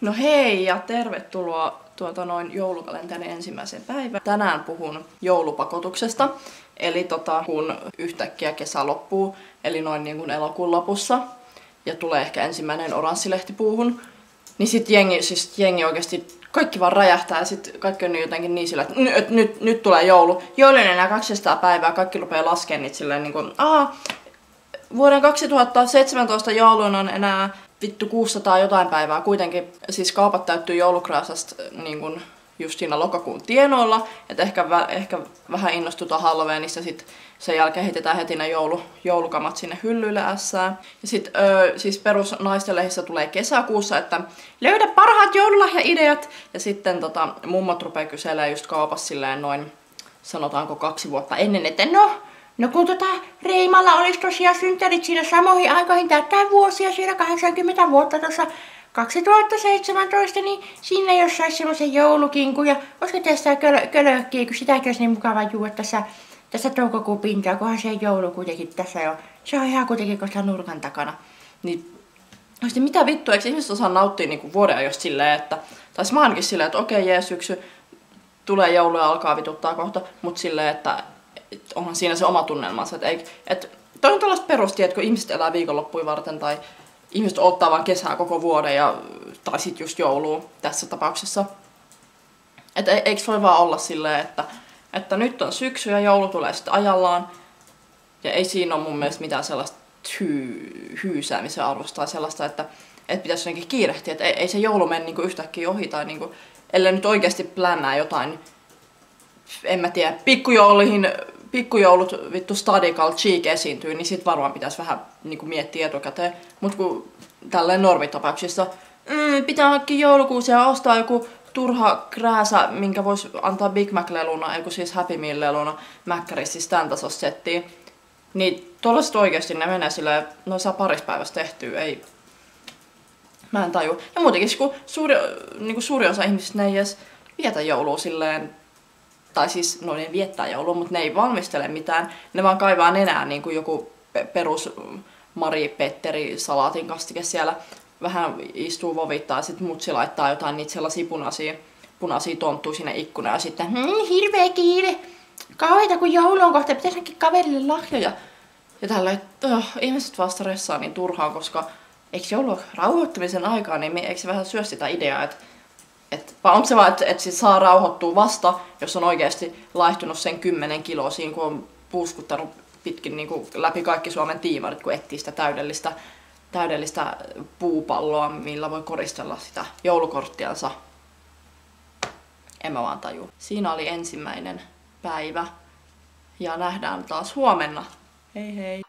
No hei ja tervetuloa tuota noin joulukalenterin ensimmäiseen päivään. Tänään puhun joulupakotuksesta. Eli tota, kun yhtäkkiä kesä loppuu, eli noin niin kuin elokuun lopussa, ja tulee ehkä ensimmäinen oranssilehti puuhun, niin sit jengi, siis jengi oikeasti kaikki vaan räjähtää ja sitten kaikki on jotenkin niin sillä, että nyt, nyt, tulee joulu. Joulun enää 200 päivää, kaikki rupeaa laskemaan niitä silleen niin kuin, aha, vuoden 2017 joulun on enää vittu 600 jotain päivää. Kuitenkin siis kaupat täyttyy joulukraasasta niin kuin just siinä lokakuun tienoilla, että ehkä, vä, ehkä vähän innostutaan Halloweenista, sitten sen jälkeen heitetään heti ne joulu, joulukamat sinne hyllyille ässään. Ja sitten siis perus naistenlehissä tulee kesäkuussa, että löydä parhaat joululahjaideat. Ja sitten tota, mummot rupeaa kyselemään just kaupassa silleen noin, sanotaanko kaksi vuotta ennen, että no, No kun tota Reimalla olisi tosiaan synttärit siinä samoihin aikoihin täyttää vuosia siinä 80 vuotta tuossa 2017, niin sinne jos saisi semmoisen joulukinkun ja olisiko tässä kölö, kölökkiä, kun sitäkin olisi niin mukava juoda tässä, tässä toukokuun pintaa, kunhan se joulu kuitenkin tässä jo, se on ihan kuitenkin koska nurkan takana. Niin Sitten mitä vittua, eikö ihmiset osaa nauttia niinku vuoden ajoista silleen, että, tai mä ainakin silleen, että okei, okay, jees, syksy, tulee joulu ja alkaa vituttaa kohta, mutta silleen, että et onhan siinä se oma tunnelmansa. Että, et, et, toi on tällaista perusti, että kun ihmiset elää viikonloppuja varten tai ihmiset ottaa vain kesää koko vuoden ja, tai sitten just joulua tässä tapauksessa. Että e, eikö voi vaan olla silleen, että, että nyt on syksy ja joulu tulee sitten ajallaan. Ja ei siinä ole mun mielestä mitään sellaista hy- hyysäämisen tai sellaista, että, että pitäisi jotenkin kiirehtiä. Että ei, ei se joulu mene niin yhtäkkiä ohi tai niin kuin, ellei nyt oikeasti plännää jotain, en mä tiedä, pikkujouluihin pikkujoulut vittu Stadical Cheek esiintyy, niin sit varmaan pitäisi vähän niin kuin miettiä etukäteen. Mut kun tälleen normitapauksissa mm, pitää hankkia joulukuusi ja ostaa joku turha krääsä, minkä voisi antaa Big Mac-leluna, ei siis Happy Meal-leluna, Mäkkärissä siis tämän settiin. Niin tuollaiset oikeasti ne menee silleen, no saa paris päivässä tehtyä, ei... Mä en taju. Ja muutenkin, kun suuri, niin kuin suuri osa ihmisistä ne ei edes vietä joulua silleen tai siis no ne viettää joulua, mutta ne ei valmistele mitään. Ne vaan kaivaa nenää niin kuin joku perus Mari Petteri salaatin kastike siellä vähän istuu vovittaa ja sitten mutsi laittaa jotain niitä sellaisia punaisia, punaisia tonttuja sinne ikkunaan ja sitten hmm, hirveä kiire. Kauheita kun joulu on kohta, pitäisi kaverille lahjoja. Ja tällä, oh, ihmiset vasta ressaa niin turhaan, koska eikö joulu rauhoittamisen aikaa, niin eikö se vähän syö sitä ideaa, että et, vai onko se vaan, että et sit saa rauhoittua vasta, jos on oikeasti laihtunut sen 10 kiloa siinä, kun on puuskuttanut pitkin niin kuin läpi kaikki Suomen tiimarit, kun etsii sitä täydellistä, täydellistä puupalloa, millä voi koristella sitä joulukorttiansa. En mä vaan taju. Siinä oli ensimmäinen päivä. Ja nähdään taas huomenna. Hei hei!